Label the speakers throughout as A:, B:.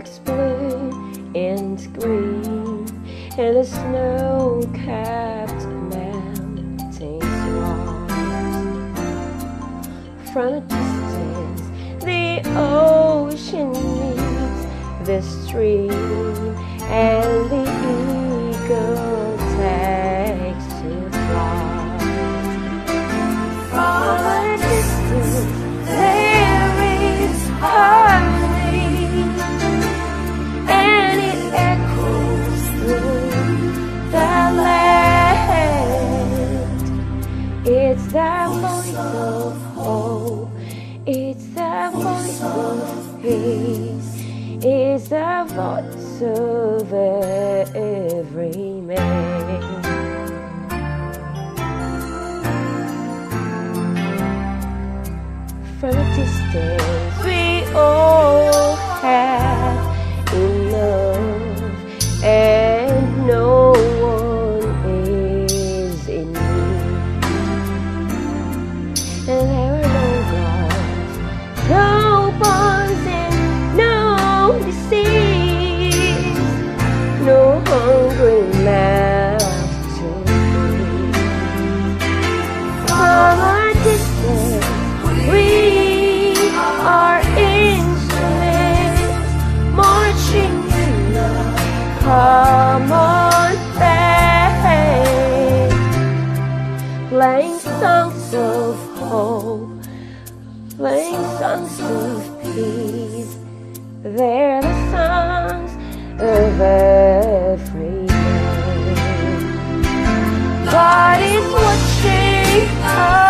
A: looks blue and green, and the snow-capped mountains rise. From a distance, the ocean meets the stream, and It's the voice of hope. It's the voice of peace. It's the voice of every man. From a distance, playing songs of hope, playing songs of peace. They're the songs of every. God is watching us.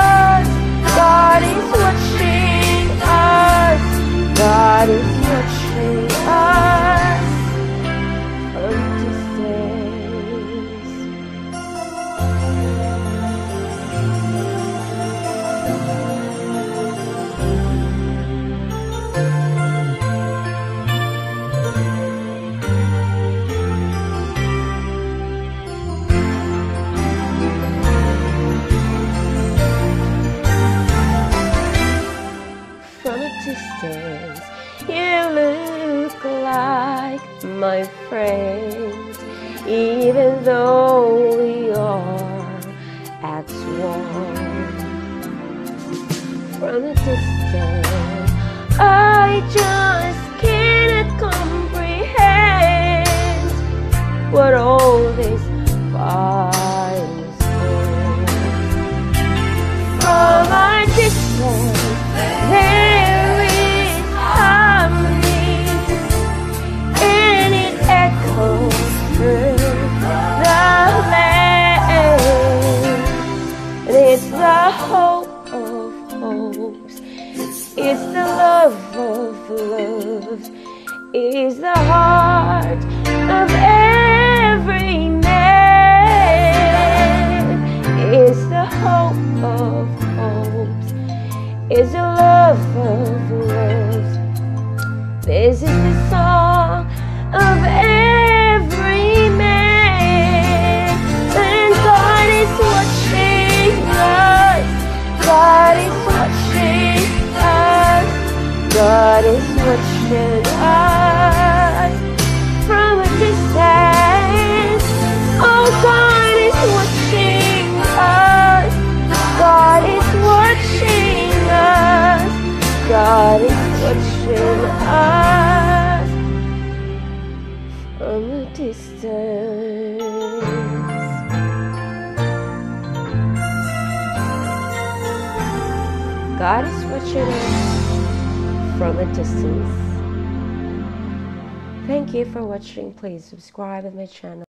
A: My friend, even though we are at war. From a distance, I just cannot comprehend what all this loves, it's the heart of every watching us from a distance. Oh, God is watching us. God is watching us. God is watching us from a distance. God is watching us from a distance. Thank you for watching. Please subscribe to my channel.